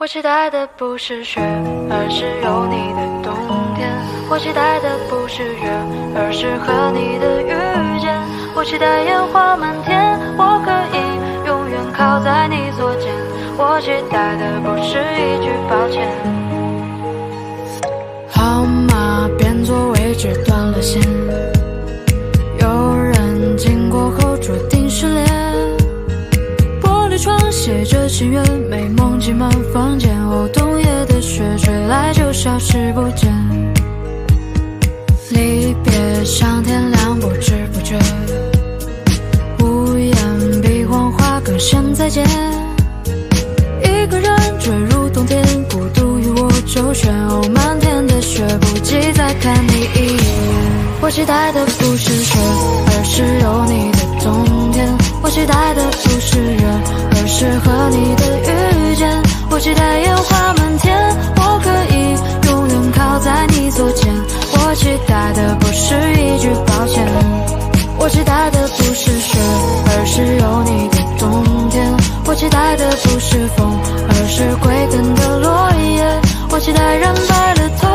我期待的不是雪，而是有你的冬天。我期待的不是月，而是和你的遇见。我期待烟花满天，我可以永远靠在你左肩。我期待的不是一句抱歉。号码变作未知断了线，写着心愿，美梦挤满房间。哦，冬夜的雪吹来就消失不见。离别像天亮，不知不觉，屋檐比谎话更显再见。一个人坠入冬天，孤独与我周旋。哦，漫天的雪，不及再看你一眼。我期待的不是雪，而是有你的冬天。我期待的不是月，待的不是风，而是归根的落叶。我期待染白了头，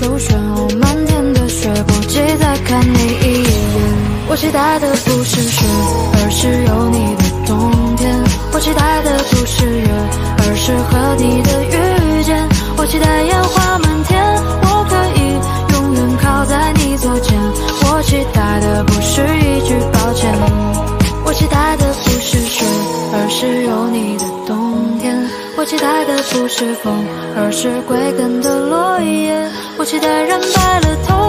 周旋。哦，漫天的雪，不及再看你一眼。我期待的不是雪，而是有你的冬天。我期待的不是月，而是和你的遇见。我期待烟花满天，我可以永远靠在你左肩。我期待的不是一句抱歉，我期待的不是雪，而是有你的冬。我期待的不是风，而是归根的落叶。我期待染白了头。